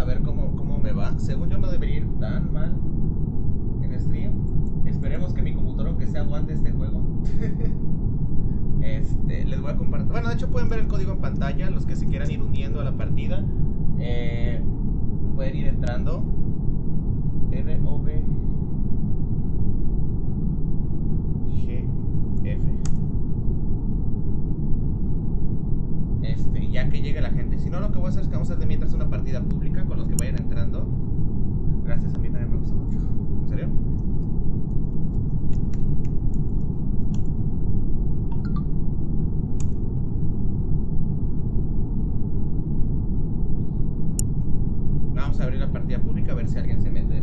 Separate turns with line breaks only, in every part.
saber cómo, cómo me va. Según yo no debería ir tan mal en stream. Esperemos que mi computador aunque sea aguante este juego. este, les voy a compartir. Bueno, de hecho pueden ver el código en pantalla, los que se quieran ir uniendo a la partida. Eh, pueden ir entrando. ROV F que llegue la gente. Si no, lo que voy a hacer es que vamos a hacer de mientras una partida pública con los que vayan entrando. Gracias, a mí también me gusta mucho. ¿En serio? Vamos a abrir la partida pública a ver si alguien se mete.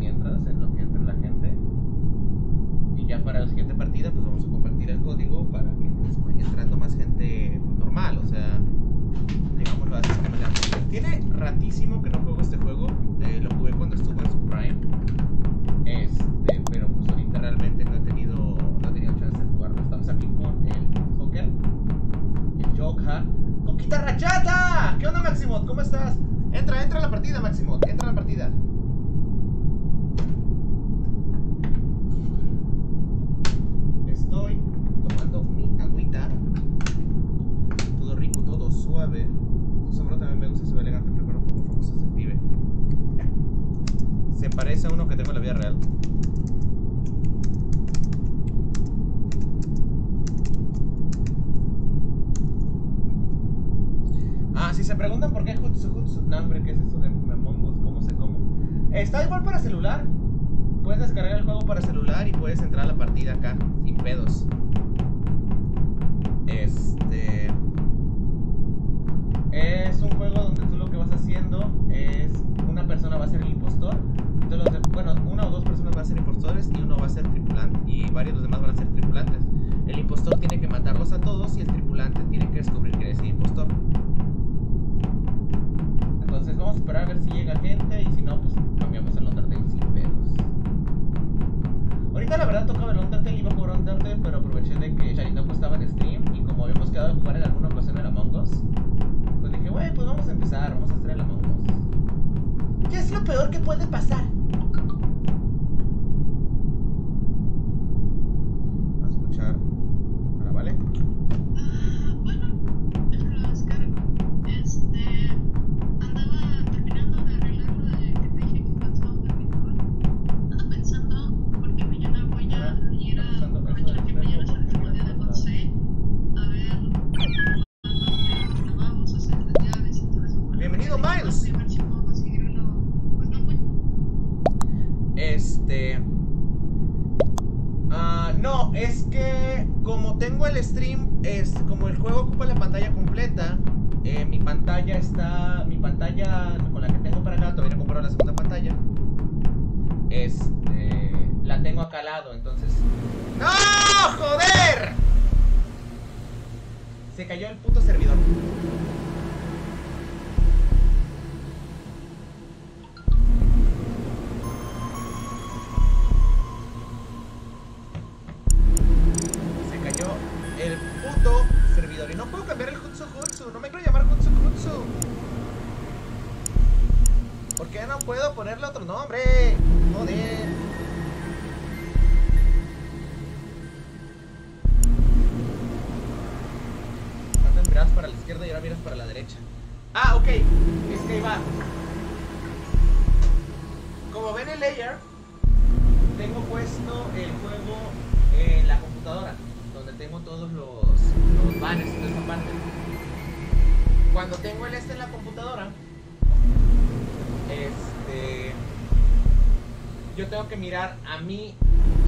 mirar a mi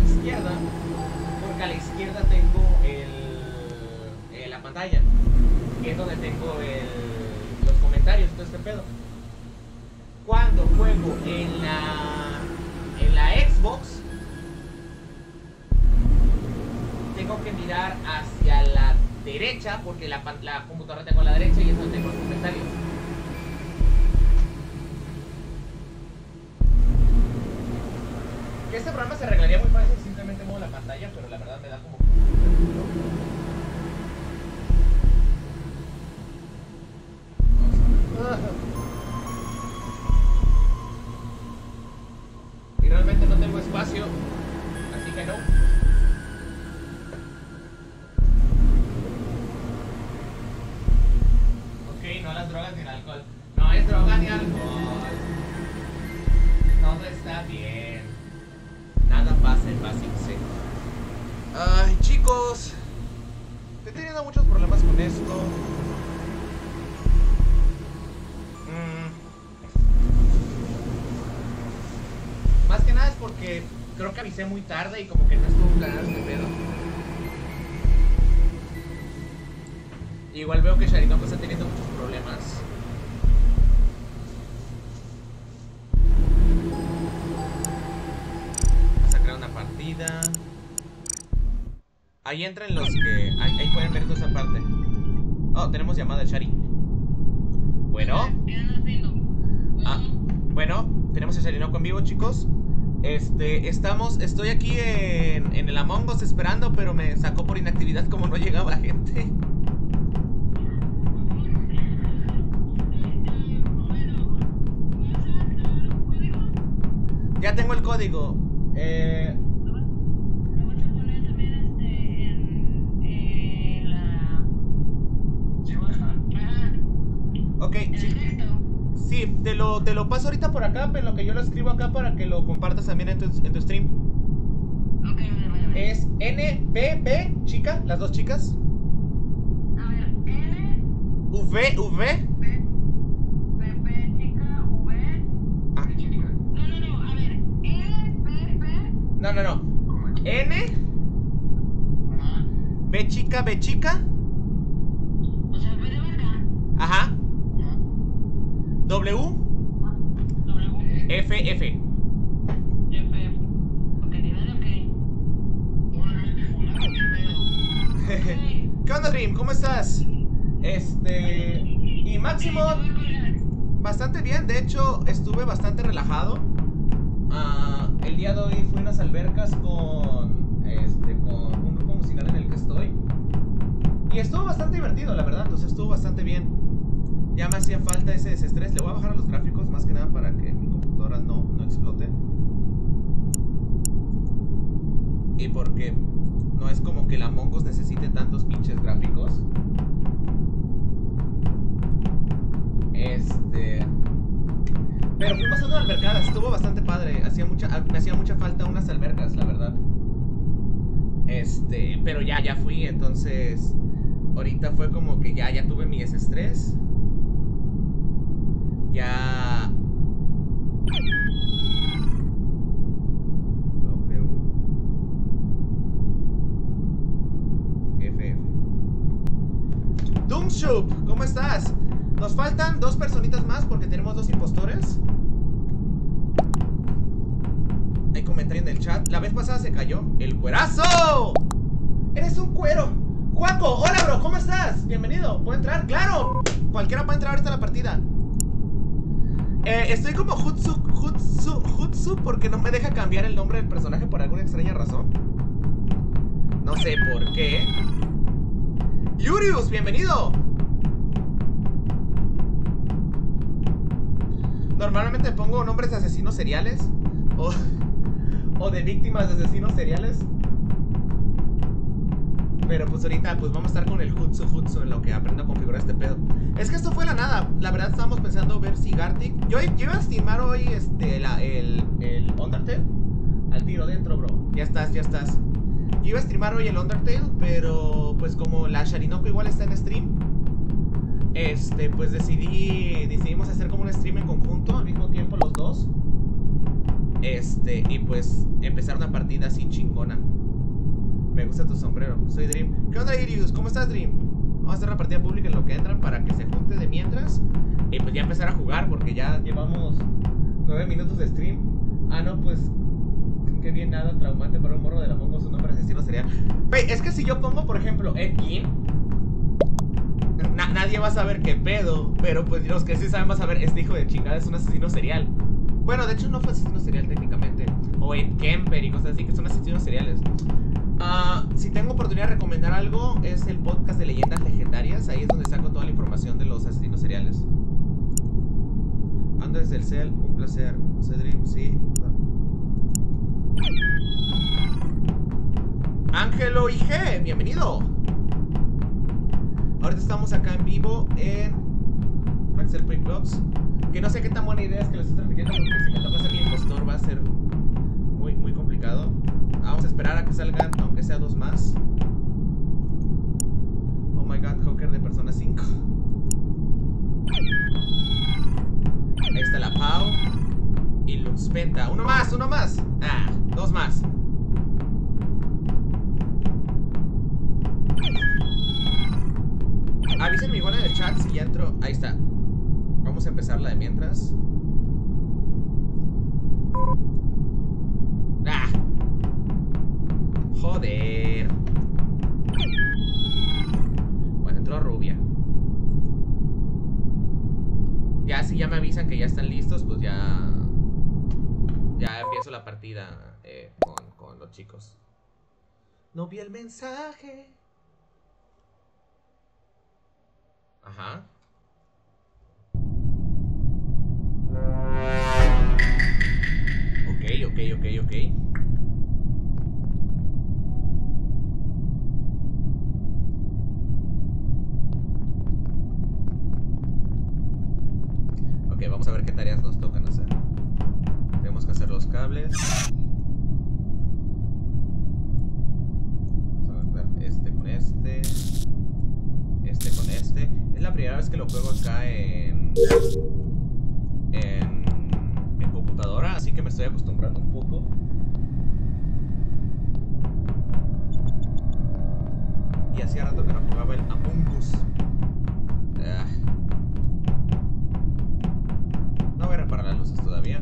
izquierda, porque a la izquierda tengo el, eh, la pantalla, que es donde tengo los comentarios, todo este pedo. Cuando juego en la, en la Xbox, tengo que mirar hacia la derecha, porque la, la porque creo que avisé muy tarde y como que no estuvo planeado este pedo. Igual veo que Sharinoko está teniendo muchos problemas. Vamos a crear una partida. Ahí entran los que... Ahí, ahí pueden ver toda esa parte. Oh, tenemos llamada de Shari. Bueno. Ah, bueno, tenemos a Sharinoko en vivo, chicos. Este, estamos, estoy aquí en, en el Among Us esperando, pero me sacó por inactividad como no llegaba gente. Ya tengo el código. Eh,
lo,
te lo paso ahorita por acá, pero lo que yo lo escribo acá para que lo compartas también en tu, en tu stream.
Ok, vale, vale, vale.
Es NPP, chica, las dos chicas.
A ver, N,
V, V.
P, P, P, chica, V.
Ah,
No, no, no, a ver, N, P, P.
no, no, no. N, B chica, B chica. Doomshoop, ¿cómo estás? Nos faltan dos personitas más porque tenemos dos impostores. Hay comentario en el chat. La vez pasada se cayó. ¡El cuerazo! ¡Eres un cuero! Juaco, hola bro, ¿cómo estás? Bienvenido, ¿puedo entrar? ¡Claro! Cualquiera puede entrar ahorita a la partida. Eh, estoy como Hutsu, Hutsu, Hutsu porque no me deja cambiar el nombre del personaje por alguna extraña razón. No sé por qué. Yurius, bienvenido. Normalmente pongo nombres de asesinos seriales o, o de víctimas de asesinos seriales. Pero pues ahorita pues vamos a estar con el Hutsu Hutsu en lo que aprendo a configurar este pedo. Es que esto fue la nada. La verdad estábamos pensando ver si Gartic. Yo, yo iba a estimar hoy este el, el Undertale. Al tiro dentro, bro. Ya estás, ya estás. Yo iba a streamar hoy el Undertale, pero pues como la Sharinoko igual está en stream. Este, pues decidí. Decidimos hacer como un stream en conjunto al mismo tiempo los dos. Este, y pues empezar una partida así chingona. Me gusta tu sombrero. Soy Dream. ¿Qué onda, Irius? ¿Cómo estás, Dream? Vamos a hacer una partida pública en lo que entran para que se junte de mientras. Y pues ya empezar a jugar porque ya llevamos nueve minutos de stream. Ah, no, pues. Qué bien, nada traumante para un morro de la Mongo. Su nombre asesino sería. Wey, es que si yo pongo, por ejemplo, Ed Gein, na- nadie va a saber qué pedo. Pero pues los que sí saben van a saber, este hijo de chingada es un asesino serial. Bueno, de hecho no fue asesino serial técnicamente. O Ed Kemper y cosas así, que son asesinos seriales. Ah, si tengo oportunidad de recomendar algo, es el podcast de leyendas legendarias. Ahí es donde saco toda la información de los asesinos seriales. Ando desde el CEL, un placer. Cedric, sí. Ángelo IG, bienvenido. Ahorita estamos acá en vivo en Axel Play Clubs. Que no sé qué tan buena idea es que lo esté transmitiendo porque si me toca ser mi impostor va a ser muy, muy complicado. Vamos a esperar a que salgan, aunque sea dos más. Oh my god, Joker de Persona 5. Ahí está la Pau. Y Lux penta. Uno más, uno más. Ah, dos más. Avísenme igual en el chat si ya entro. Ahí está. Vamos a empezar la de mientras. ¡Ah! Joder. Bueno, entró rubia. Ya si ya me avisan que ya están listos, pues ya... Ya empiezo la partida eh, con, con los chicos. No vi el mensaje. Ajá. Ok, ok, ok, ok. Ok, vamos a ver qué tareas nos tocan hacer. Hacer los cables. Vamos a este con este. Este con este. Es la primera vez que lo juego acá en. En, en computadora, así que me estoy acostumbrando un poco. Y hacía rato que no jugaba el Among Us. Ah. No voy a reparar las luces todavía.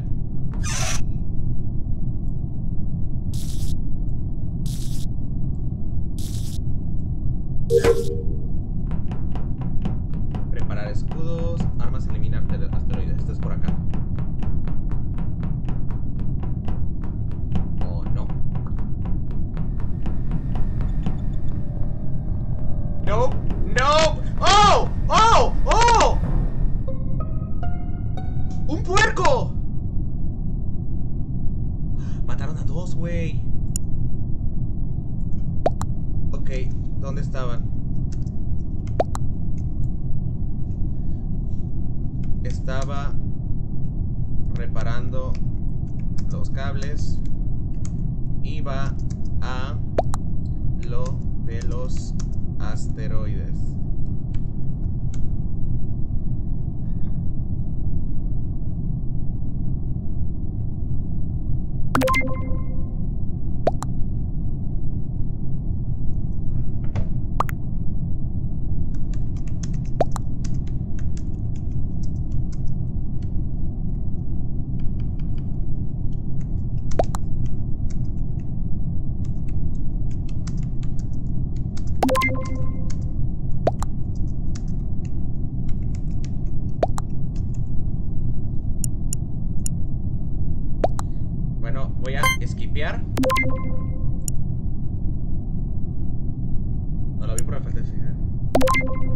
No lo vi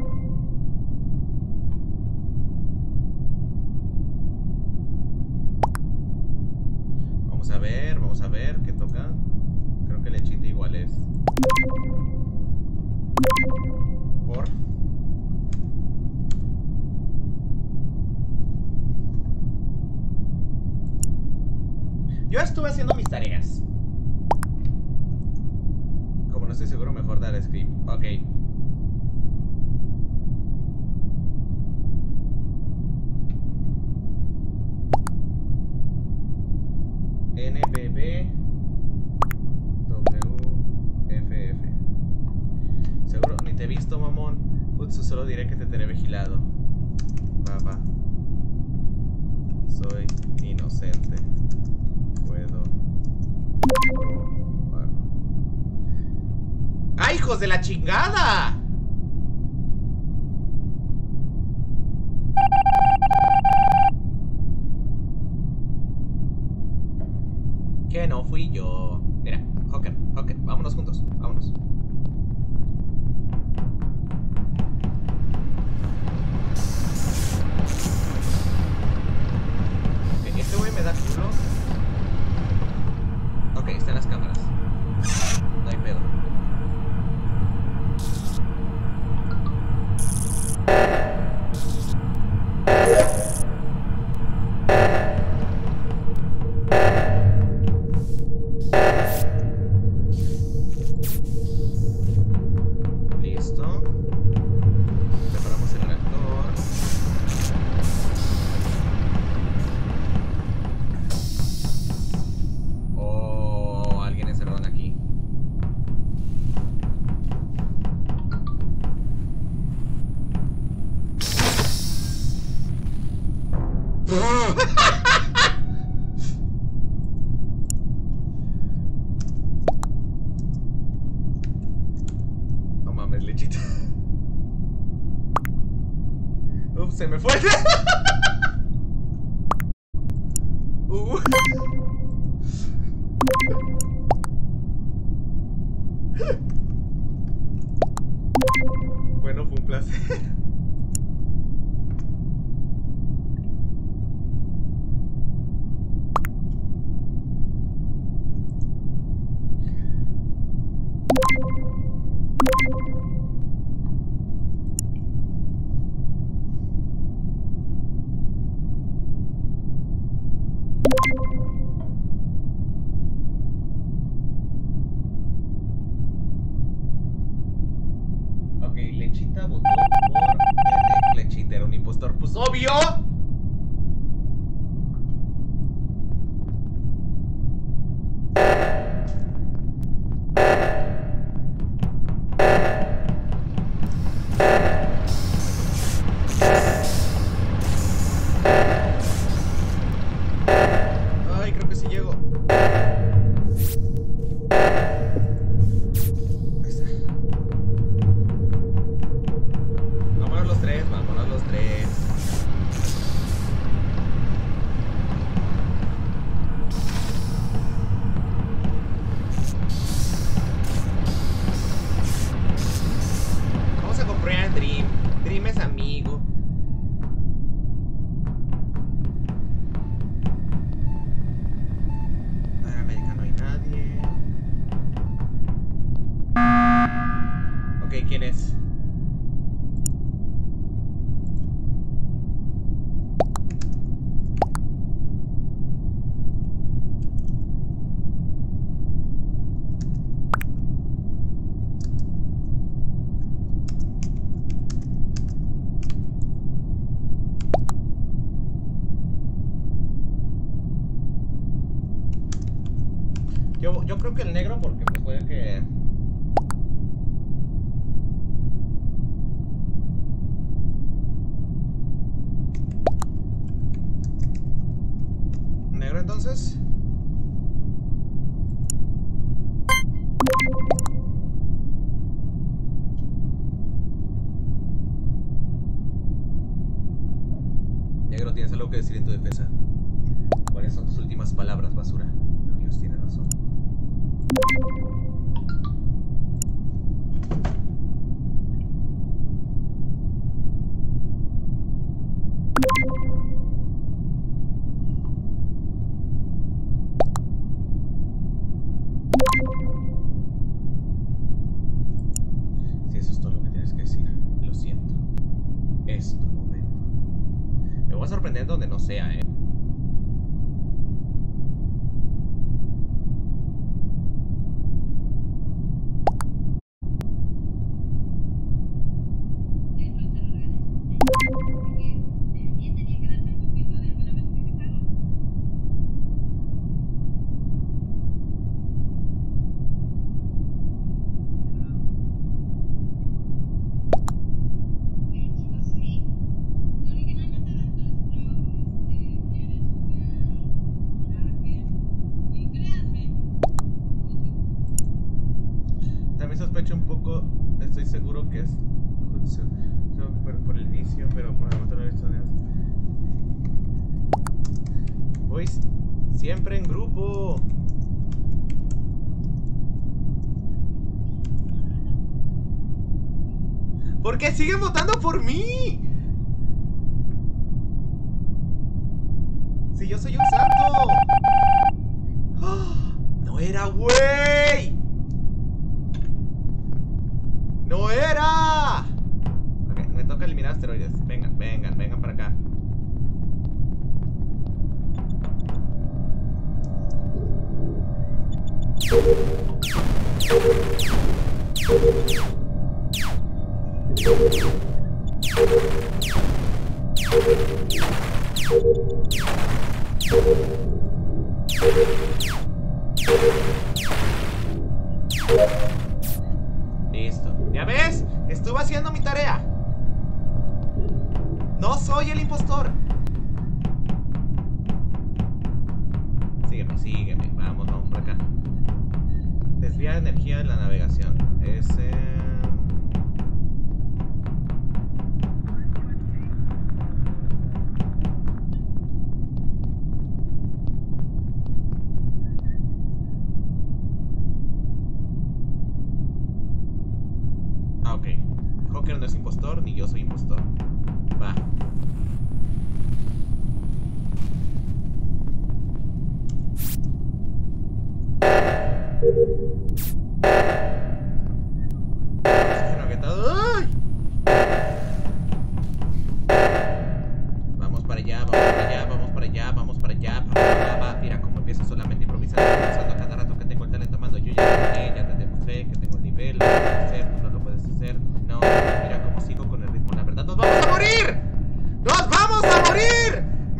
por sorprender donde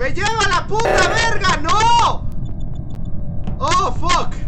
¡Me lleva la puta verga! ¡No! ¡Oh, fuck!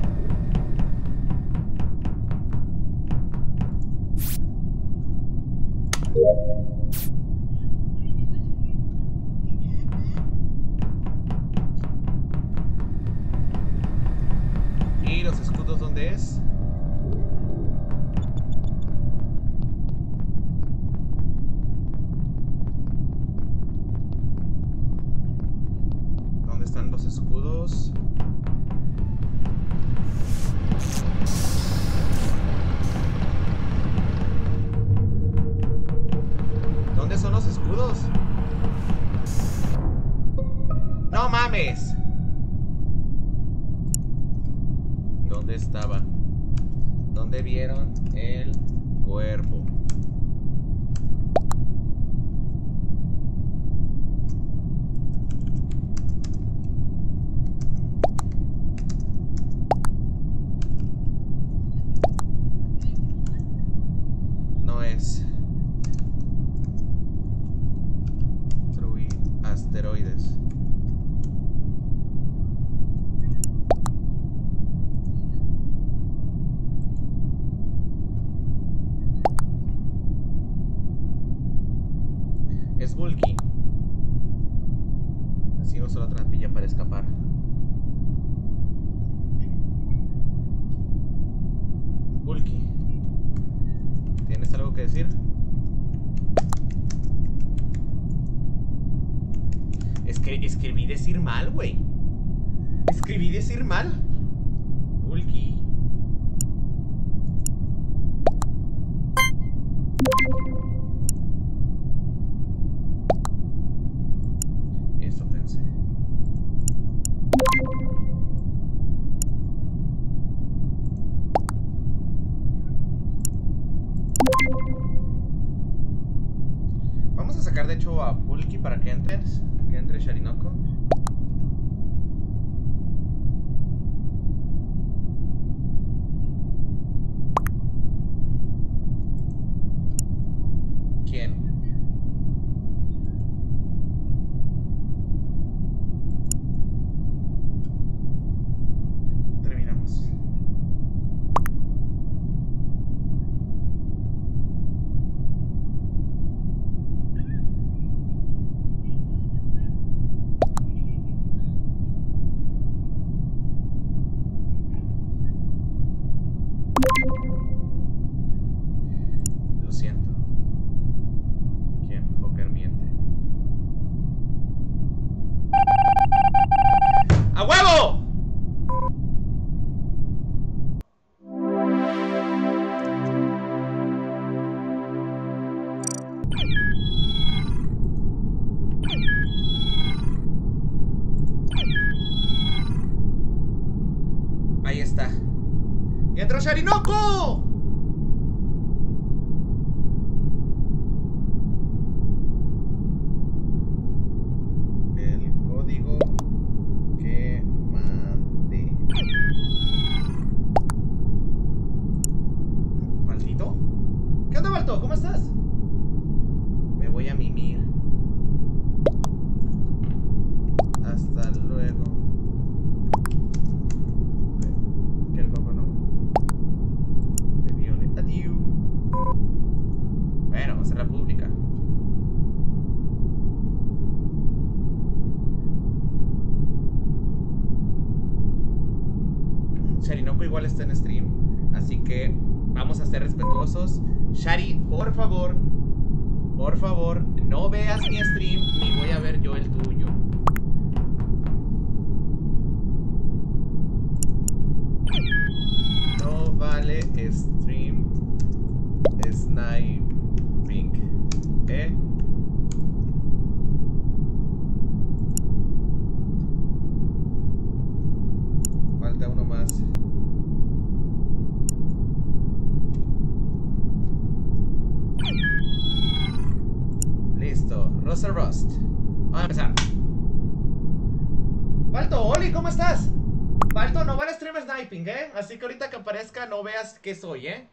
no veas qué soy, ¿eh?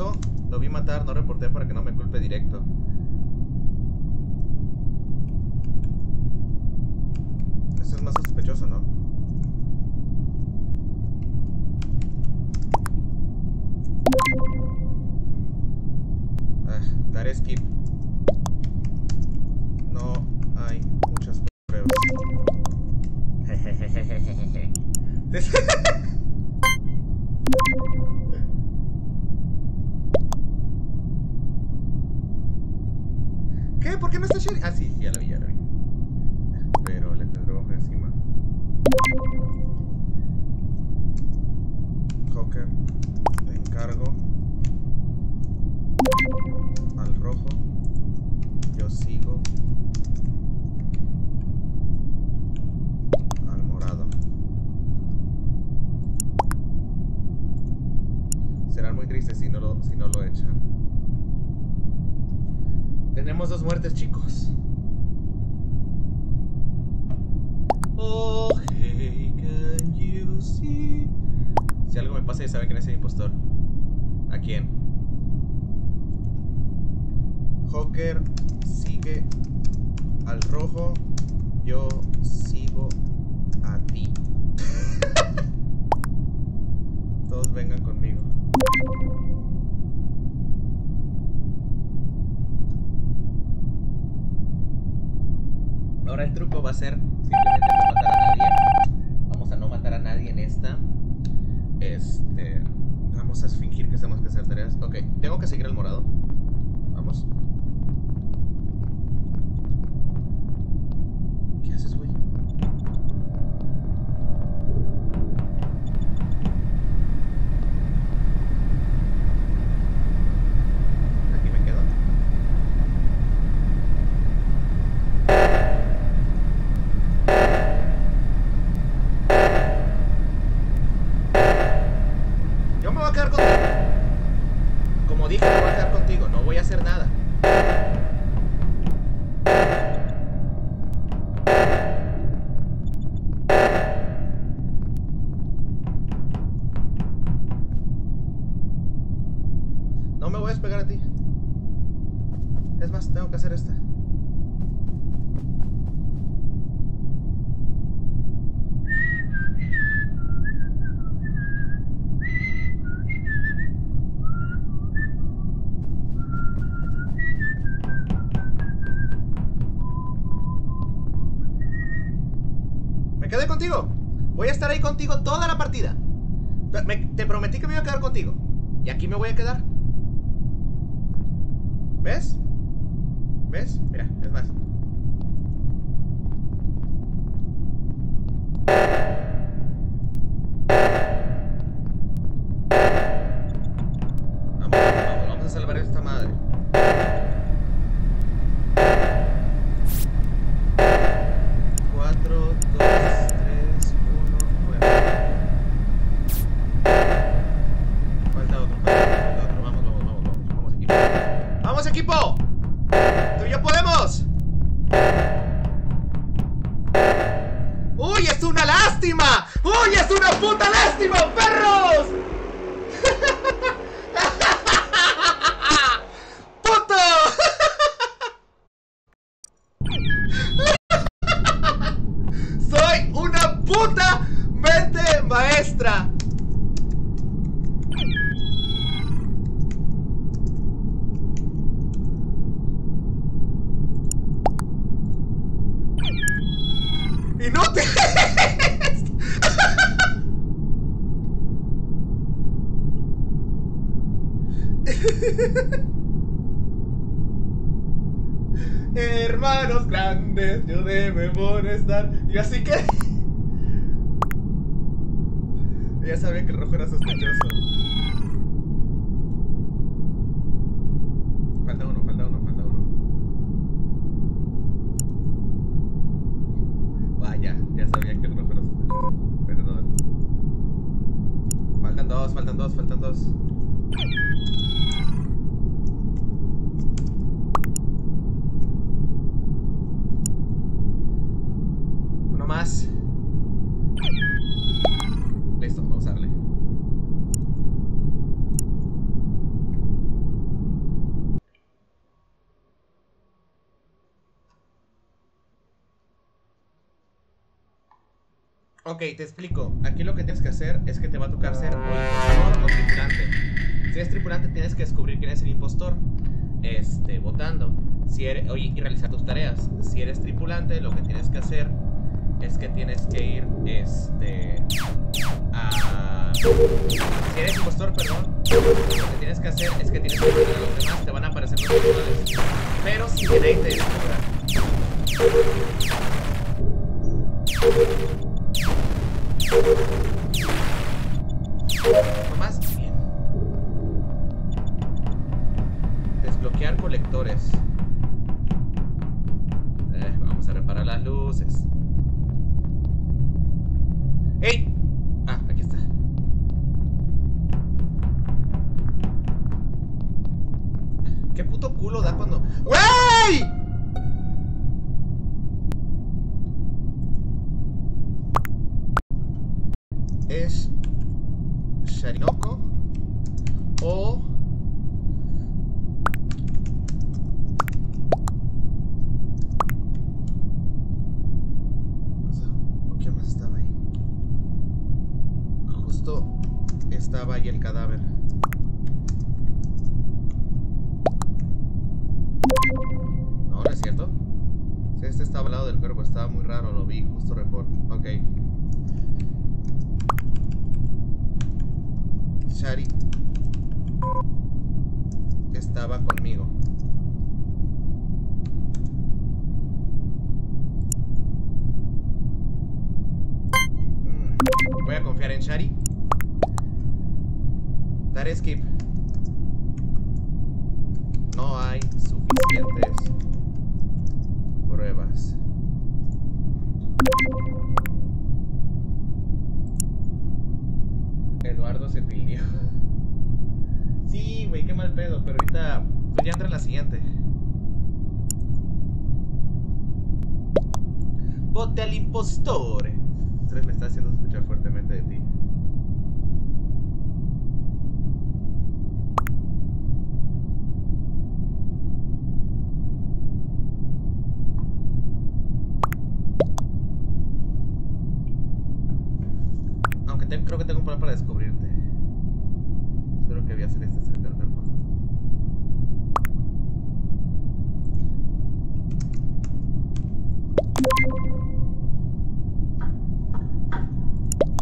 lo vi matar, no reporté para que no me culpe directo. yo sigo a ti. Todos vengan conmigo. Ahora el truco va a ser simplemente no matar a nadie. Vamos a no matar a nadie en esta. Este. Vamos a fingir que tenemos que hacer tareas. Ok, tengo que seguir al morado. Y no te... Hermanos grandes, yo debo estar. Y así que. Ya sabía que el rojo era sospechoso. Falta uno, falta uno, falta uno. Vaya, ya sabía que el rojo era sospechoso. Perdón. Faltan dos, faltan dos, faltan dos. Uno más. Listo, vamos a darle. Ok, te explico. Aquí lo que tienes que hacer es que te va a tocar ser o impostor o tripulante. Si eres tripulante tienes que descubrir quién es el impostor. Este, votando. Si eres, oye, y realizar tus tareas. Si eres tripulante, lo que tienes que hacer es que tienes que ir, este, a... Si eres impostor, perdón, lo que tienes que hacer es que tienes que matar a los demás, te van a aparecer los controles. Pero sin que nadie te descubra. ¿No Shari. Dar skip. No hay suficientes pruebas. Eduardo se tildió. Sí, güey, qué mal pedo, pero ahorita pues ya entra en la siguiente. Vote al impostor. Tres me está haciendo sospechar fuertemente de ti. Aunque te- creo que tengo un plan para descubrirte. Espero que voy a hacer este cerca del cuerpo.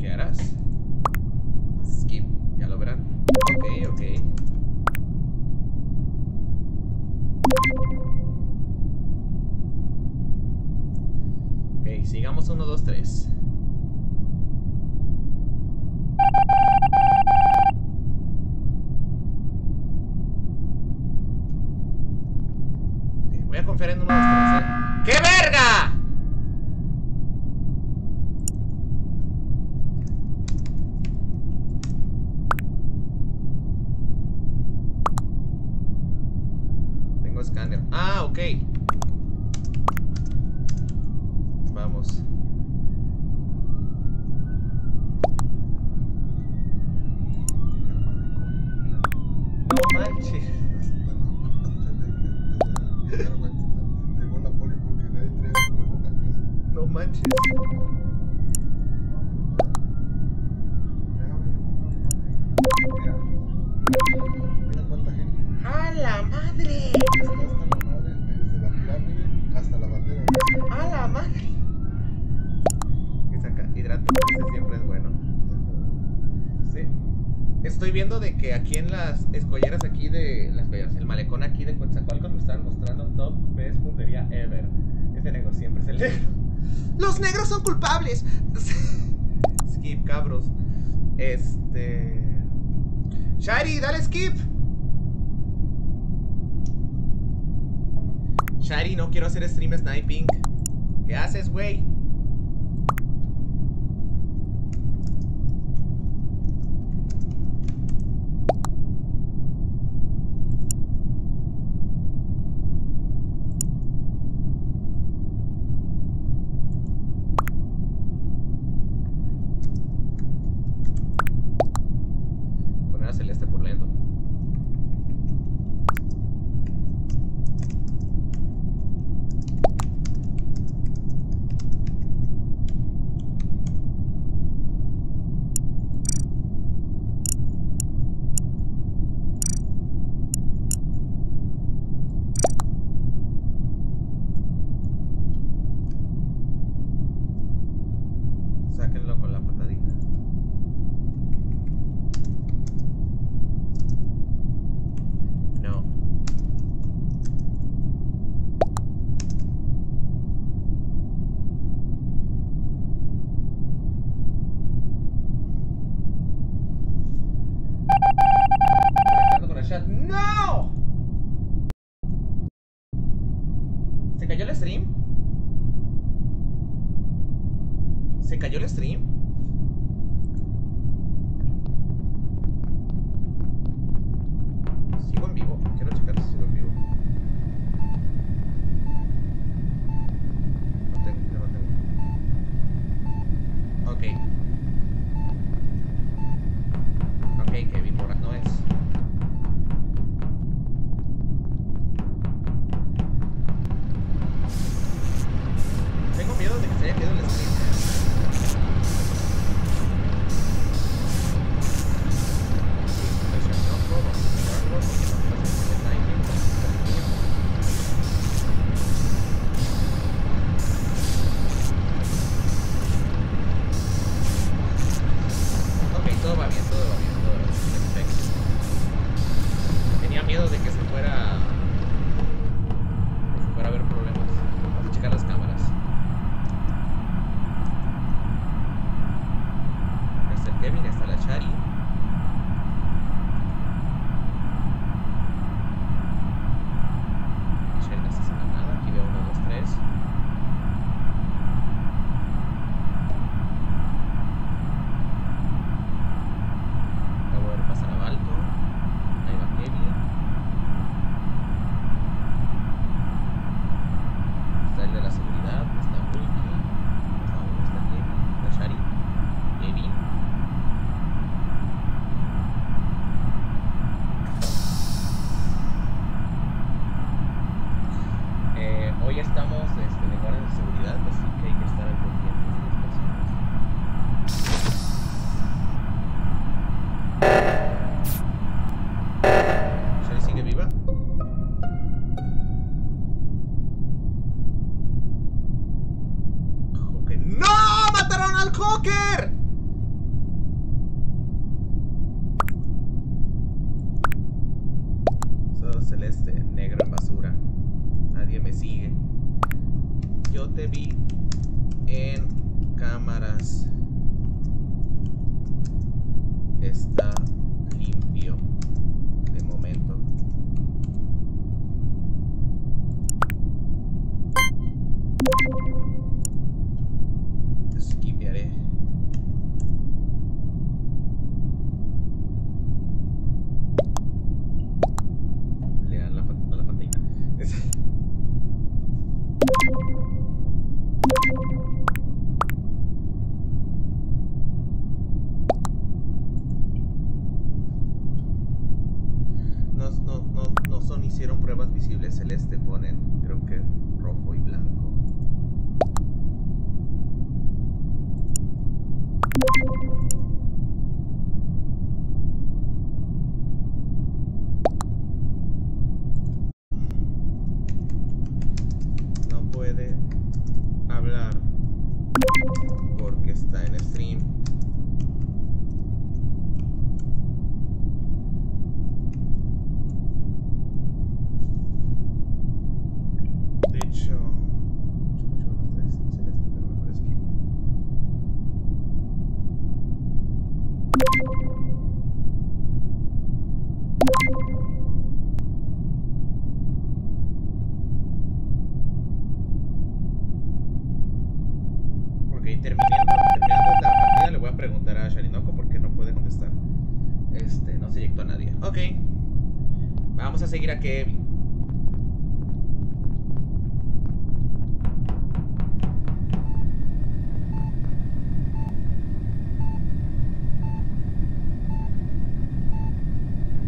¿Qué harás? Skip, ya lo verán. Ok, ok. vez. Ok, Voy a confiar en uno de ustedes, ¿eh? ¡Qué verga! Tengo escáner. Ah, ok. Vamos. No manches.
Llegó la poli porque nadie traía cubrebocas.
No manches.
Mira, mira cuánta gente.
¡A la madre!
Está hasta la madre, desde la pirámide hasta la bandera.
¡A la madre! Que saca hidrato, ese siempre es bueno. Sí. Estoy viendo de que aquí en las escolleras aquí de las escolleras, el malecón aquí de Coatzacoalcos me están mostrando top best puntería ever. Este negro siempre es el negro. ¡Los negros son culpables! skip, cabros. Este. Shari, dale skip. Shari, no quiero hacer stream sniping. ¿Qué haces, güey?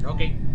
Ok.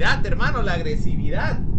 agresividad, hermano, la agresividad.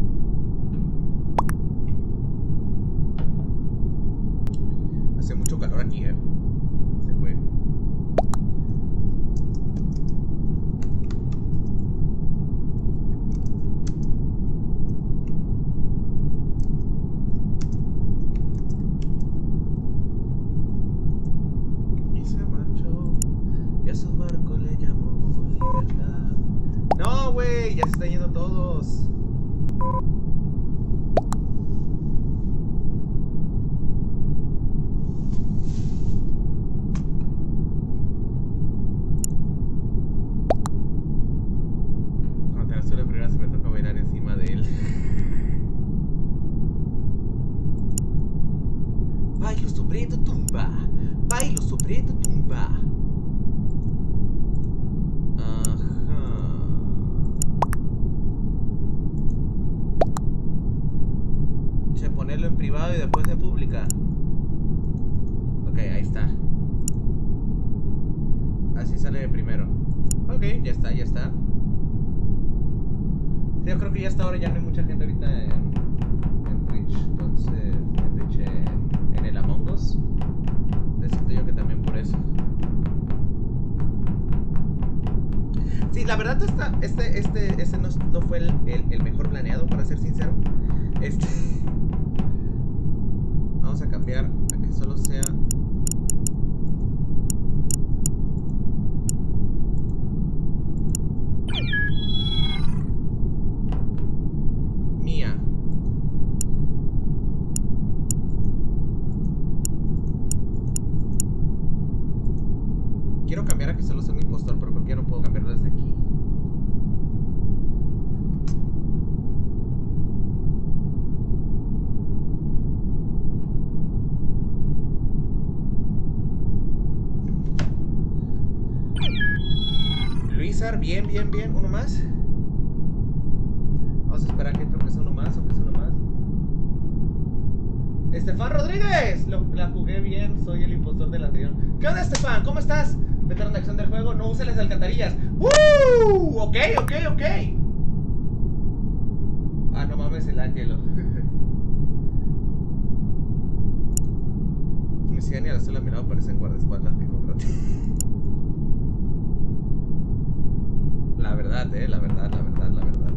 Mátelo. Y si Daniel solo mirado parecen guardaespaldas que. La verdad, eh, la verdad, la verdad, la verdad.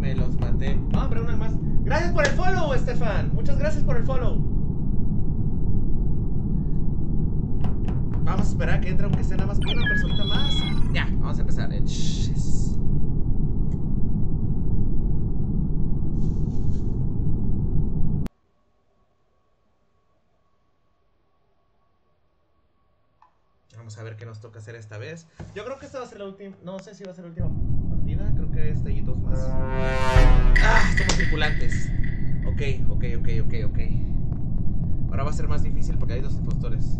Me los maté. Ah, pero una más. Gracias por el follow, Estefan. Muchas gracias por el follow. Vamos a esperar que entre aunque sea nada más una personita más. Ya, vamos a empezar. Eh, yes. ver qué nos toca hacer esta vez. Yo creo que esta va a ser la última. No sé si va a ser la última partida. Creo que estallitos más. ¡Ah! Somos tripulantes. Ok, ok, ok, ok, ok. Ahora va a ser más difícil porque hay dos impostores.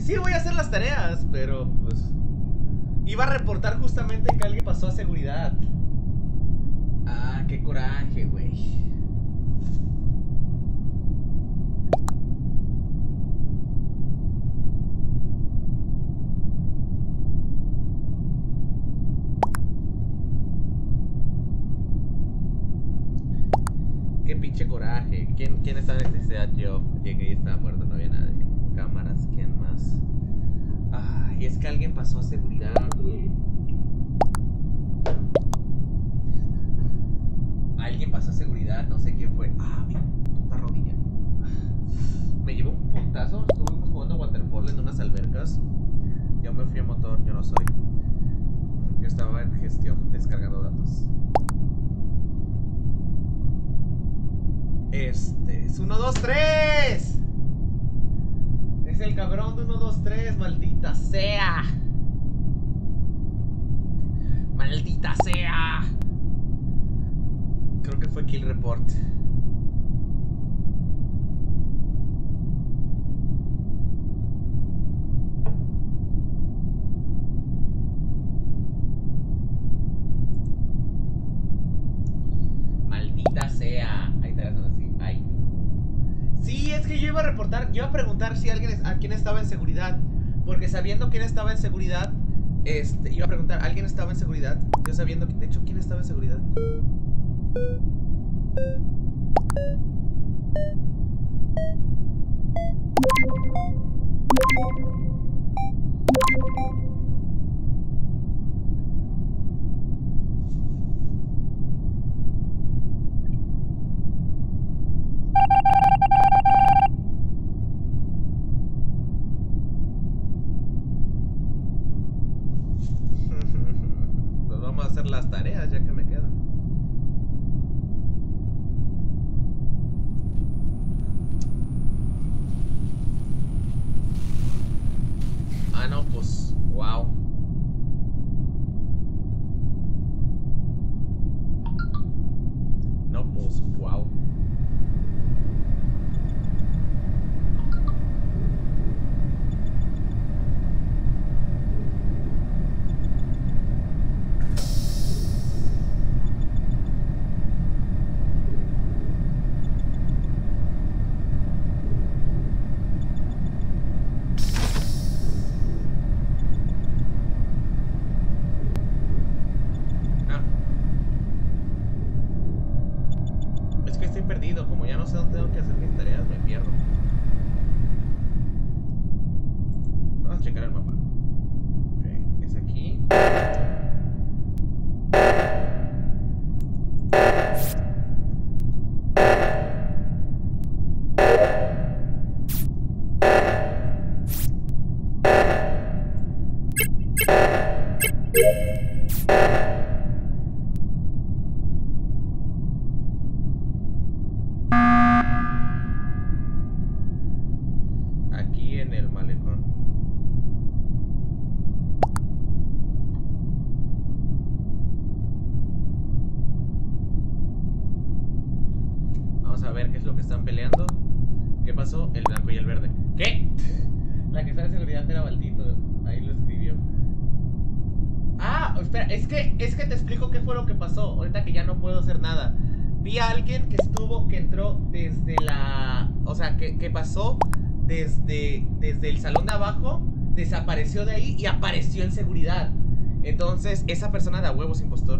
sí, voy a hacer las tareas, pero pues... Iba a reportar justamente que alguien pasó a seguridad. Ah, qué coraje, güey. Qué pinche coraje. ¿Quién, quién estaba en necesidad? Yo llegué y estaba muerto. preocupação sempre estaba en seguridad. Yo sabiendo, que, de hecho, ¿quién estaba en seguridad? Somos Impostor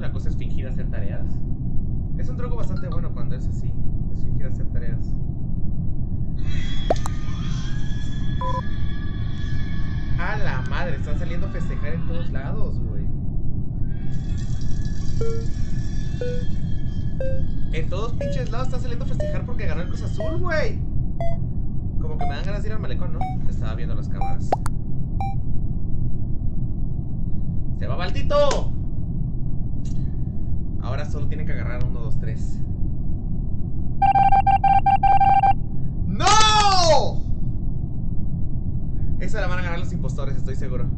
La cosa es fingir hacer tareas. Es un truco bastante bueno cuando es así. Es fingir hacer tareas. A la madre, están saliendo a festejar en todos lados, güey. En todos pinches lados están saliendo a festejar porque ganó el Cruz Azul, güey. Como que me dan ganas de ir al malecón, ¿no? Estaba viendo las cámaras. ¡Se va Baltito! Ahora solo tiene que agarrar uno, dos, tres. ¡No! Esa la van a ganar los impostores, estoy seguro.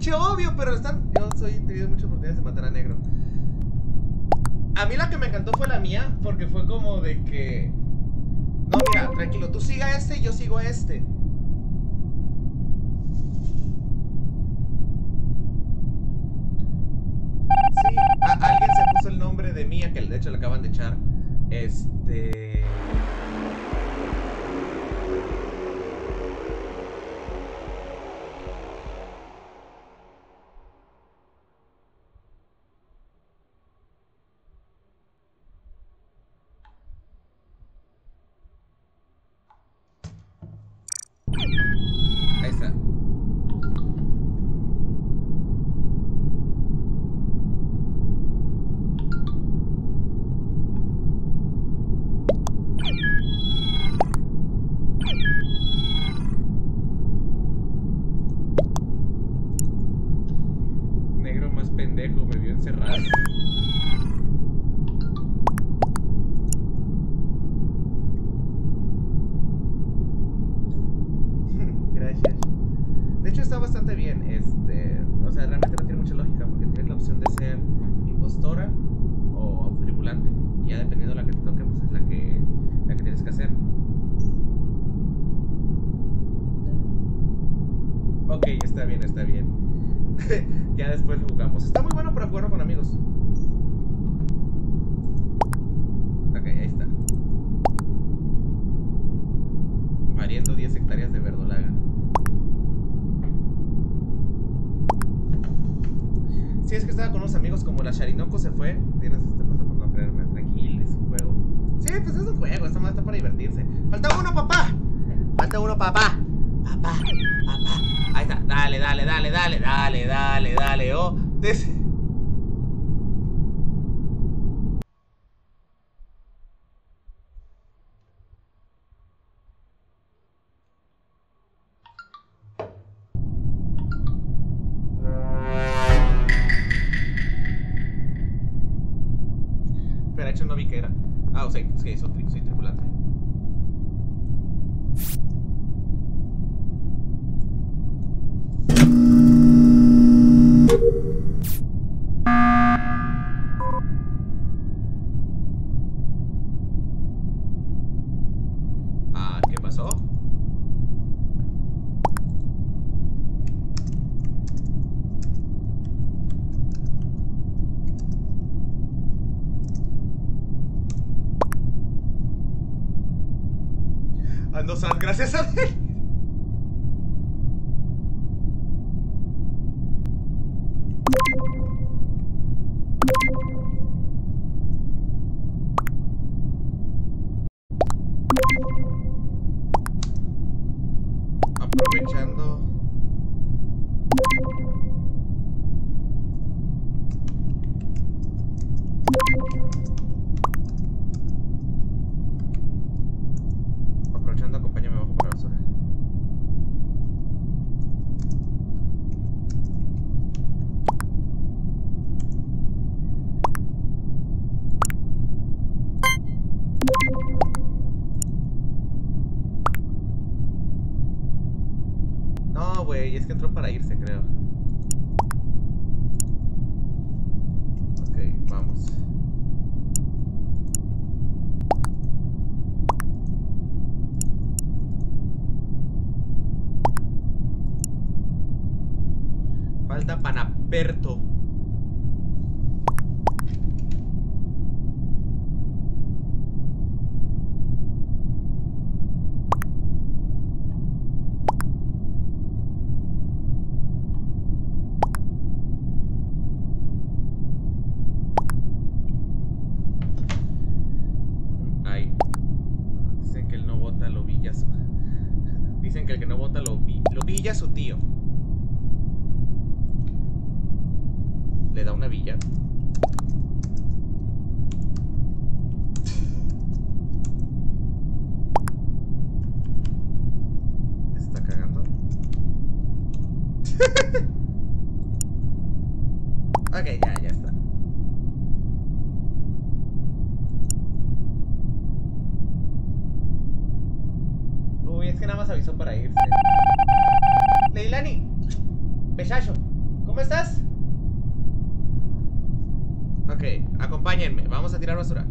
Pinche obvio, pero están. Yo soy tenido muchas oportunidades de matar a negro. A mí la que me encantó fue la mía, porque fue como de que. No, mira, tranquilo, tú siga este y yo sigo este. Sí, alguien se puso el nombre de Mía, que de hecho le acaban de echar. Este. não sei, esqueci o es que nada más avisó para irse. Leilani, Pechacho, ¿cómo estás? Ok, acompáñenme, vamos a tirar basura.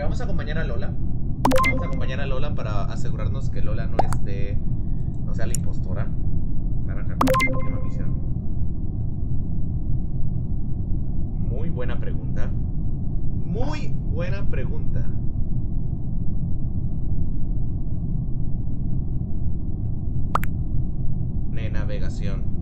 Vamos a acompañar a Lola. Vamos a acompañar a Lola para asegurarnos que Lola no esté. no sea la impostora. Naranja, última misión. Muy buena pregunta. Muy buena pregunta. Navegación.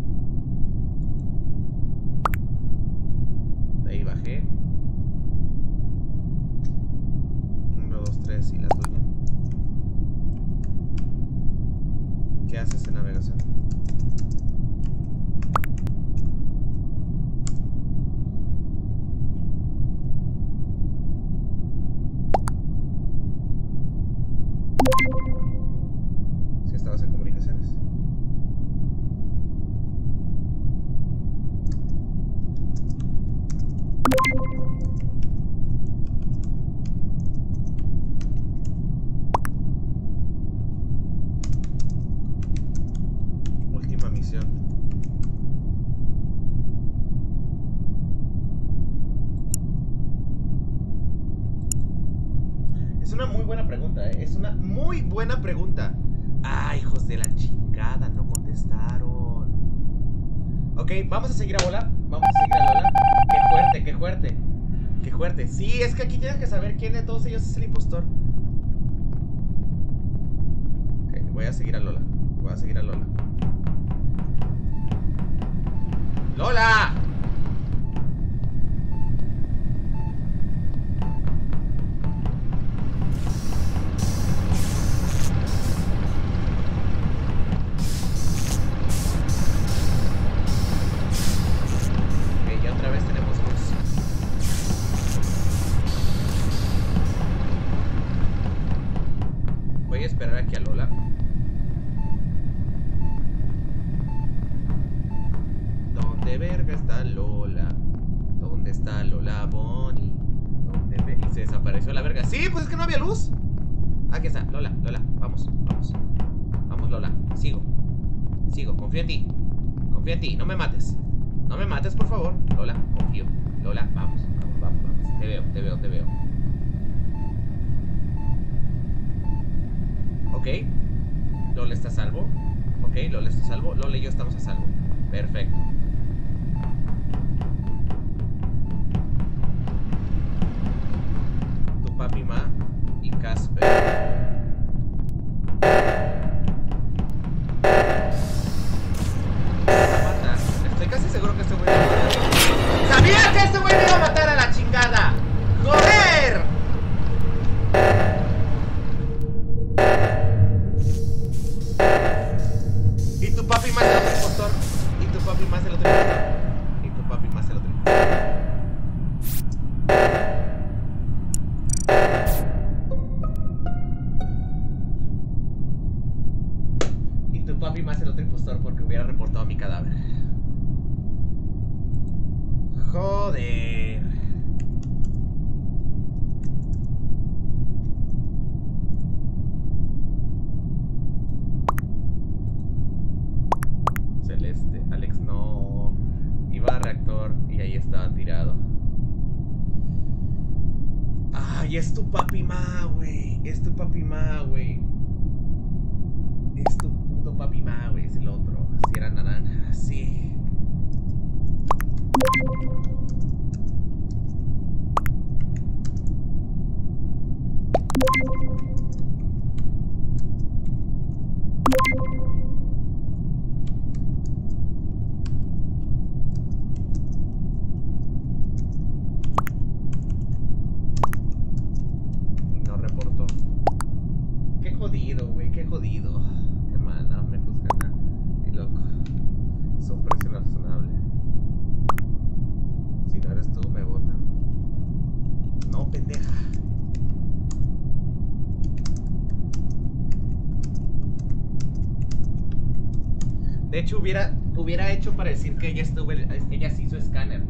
hecho hubiera, hubiera hecho para decir que ella, estuvo, ella sí hizo escáner.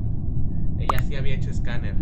Ella sí había hecho escáner.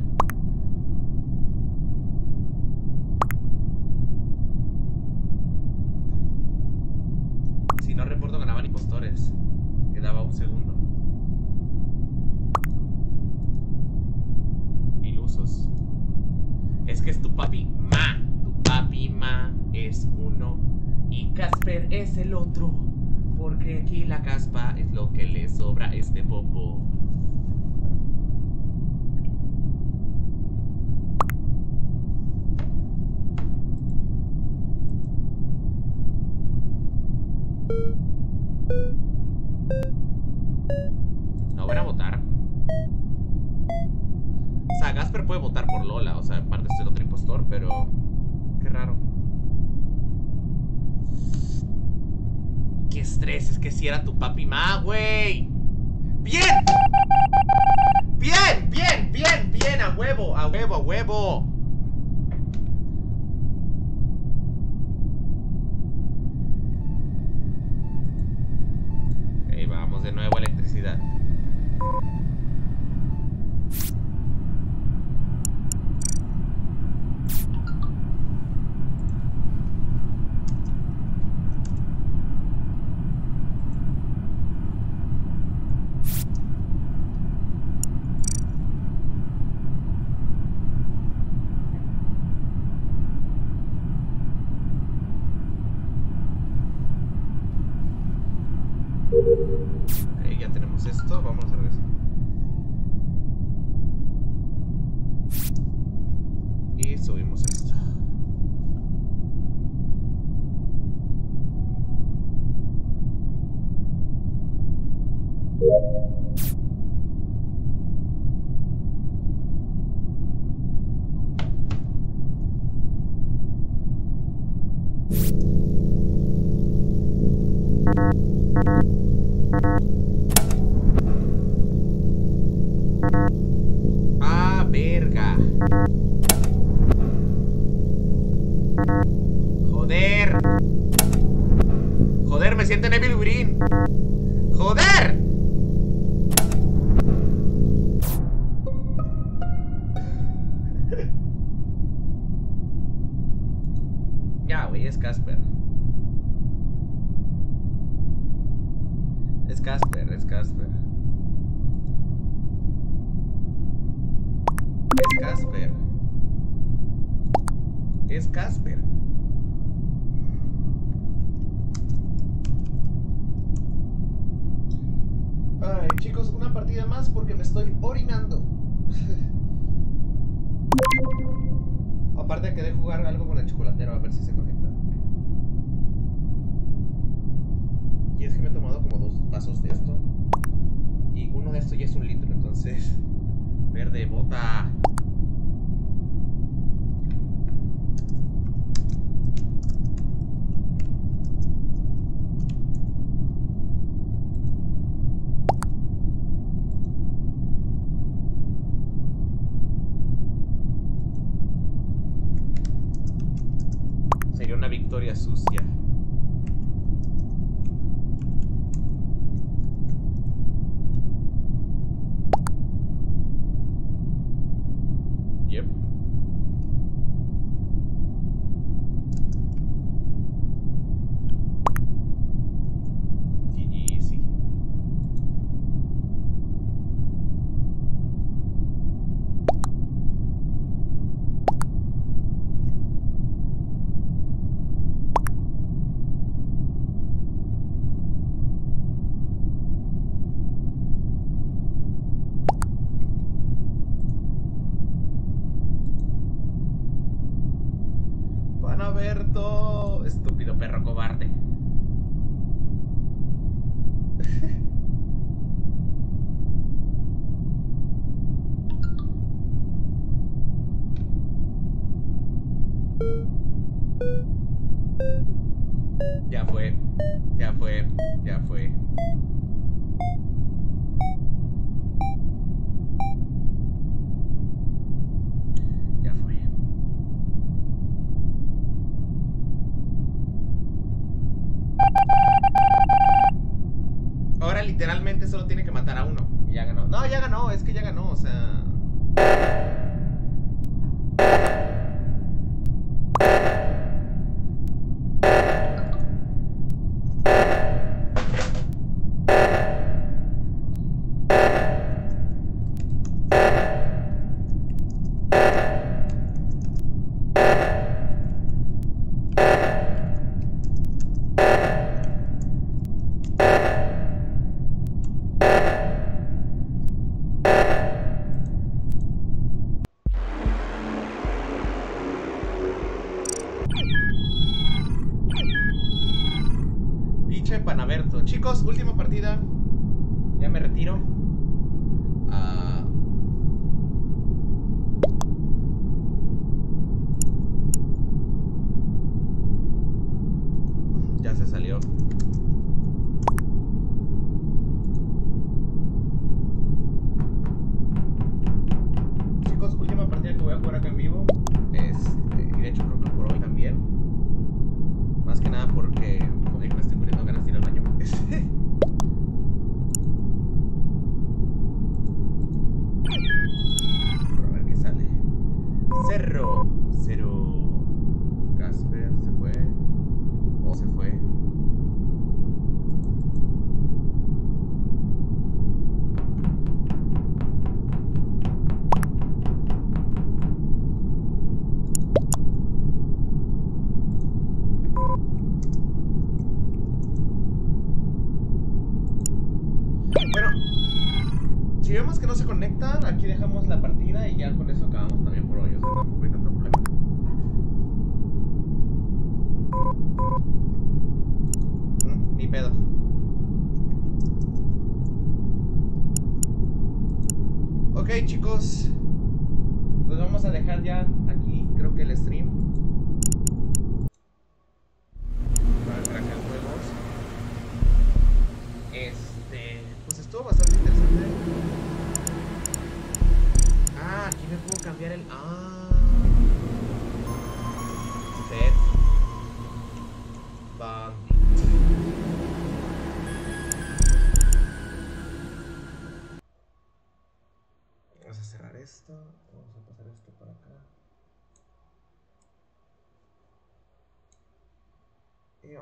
a votar. O sea, Gasper puede votar por Lola, o sea, en parte es el otro impostor, pero. Qué raro. Qué estrés, es que si era tu papi ma, güey. ¡Bien! ¡Bien! ¡Bien! ¡Bien! ¡Bien! ¡A huevo! ¡A huevo! ¡A huevo!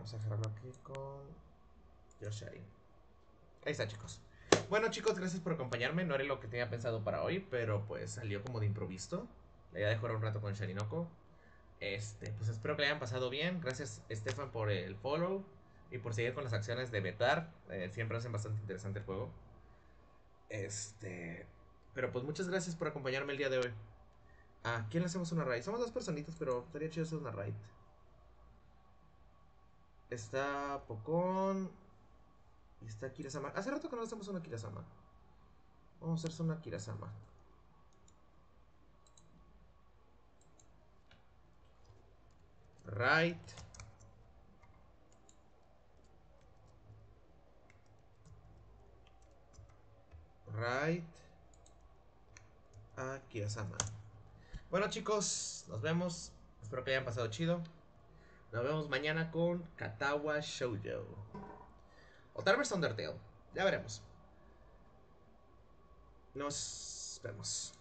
Vamos a dejarlo aquí con Yoshari. Ahí está, chicos. Bueno, chicos, gracias por acompañarme. No era lo que tenía pensado para hoy, pero pues salió como de improviso. La idea de jugar un rato con Sharinoko. Este, pues espero que le hayan pasado bien. Gracias, Stefan, por el follow y por seguir con las acciones de vetar. Eh, siempre hacen bastante interesante el juego. Este, pero pues muchas gracias por acompañarme el día de hoy. ¿A quién le hacemos una raid? Somos dos personitas, pero estaría chido hacer una raid. Está Pocón. Y está Kirasama. Hace rato que no hacemos una Kirasama. Vamos a hacer una Kirasama. Right. Right. A Kirasama. Bueno chicos, nos vemos. Espero que hayan pasado chido. Nos vemos mañana con Katawa Shoujo. O tal vez Undertale. Ya veremos. Nos vemos.